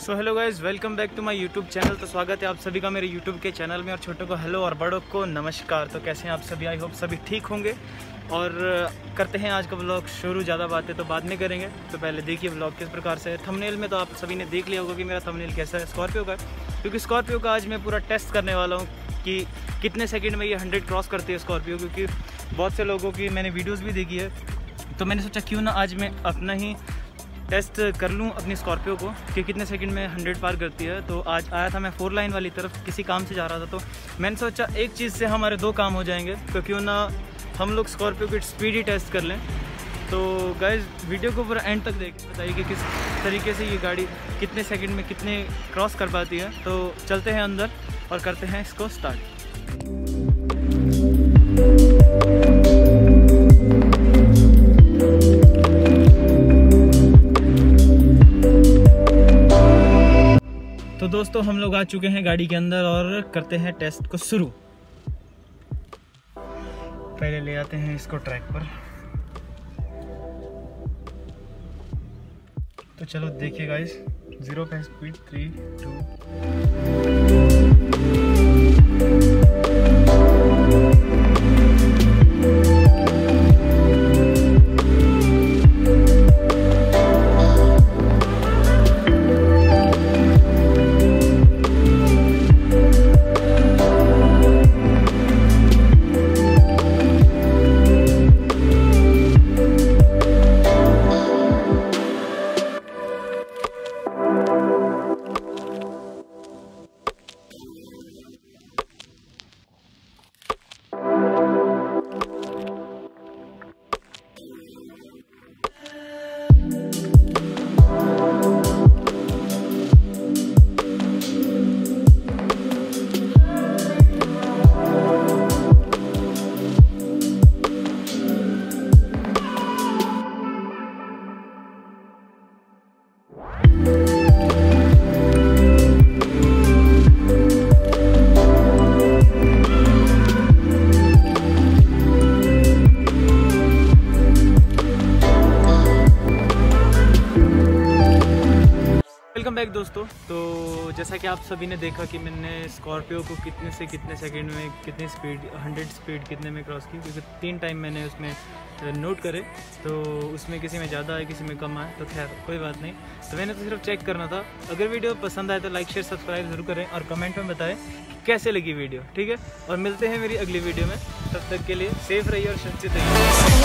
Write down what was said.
So hello guys welcome back to my YouTube channel तो स्वागत है आप सभी का मेरे यूट्यूब के चैनल में और छोटों को हेलो और बड़ों को नमस्कार। तो कैसे हैं आप सभी? आई होप सभी ठीक होंगे। और करते हैं आज का ब्लॉग शुरू, ज़्यादा बातें तो बाद में करेंगे। तो पहले देखिए ब्लॉग किस प्रकार से है। थंबनेल में तो आप सभी ने देख लिया होगा कि मेरा थंबनेल कैसा है स्कॉर्पियो का क्योंकि स्कॉर्पियो का आज मैं पूरा टेस्ट करने वाला हूँ कि कितने सेकेंड में ये हंड्रेड क्रॉस करती है स्कॉर्पियो क्योंकि बहुत से लोगों की मैंने वीडियोज़ भी देखी है। तो मैंने सोचा क्यों ना आज मैं अपना ही टेस्ट कर लूँ अपनी स्कॉर्पियो को कि कितने सेकंड में हंड्रेड पार करती है तो आज आया था मैं फोर लाइन वाली तरफ़, किसी काम से जा रहा था तो मैंने सोचा एक चीज़ से हमारे दो काम हो जाएँगे तो क्यों ना हम लोग स्कॉर्पियो की स्पीड ही टेस्ट कर लें। तो गाइज़ वीडियो को पूरा एंड तक देख, बताइए कि किस तरीके से ये गाड़ी कितने सेकंड में कितने क्रॉस कर पाती है। तो चलते हैं अंदर और करते हैं इसको स्टार्ट तो दोस्तों, हम लोग आ चुके हैं गाड़ी के अंदर और करते हैं टेस्ट को शुरू। पहले ले आते हैं इसको ट्रैक पर। तो चलो देखिए गाइस ज़ीरो का speed three two welcome back दोस्तों। तो जैसा कि आप सभी ने देखा कि मैंने स्कॉर्पियो को कितने से कितने सेकंड में, कितनी स्पीड 100 स्पीड कितने में क्रॉस की, क्योंकि तीन टाइम मैंने उसमें नोट करें तो उसमें किसी में ज़्यादा आए किसी में कम आए तो खैर, कोई बात नहीं। तो मैंने तो सिर्फ़ चेक करना था। अगर वीडियो पसंद आए तो लाइक शेयर सब्सक्राइब ज़रूर करें और कमेंट में बताएँ कैसे लगी वीडियो ठीक है? और मिलते हैं मेरी अगली वीडियो में। तब तक के लिए सेफ़ रहिए और सुरक्षित रहिए।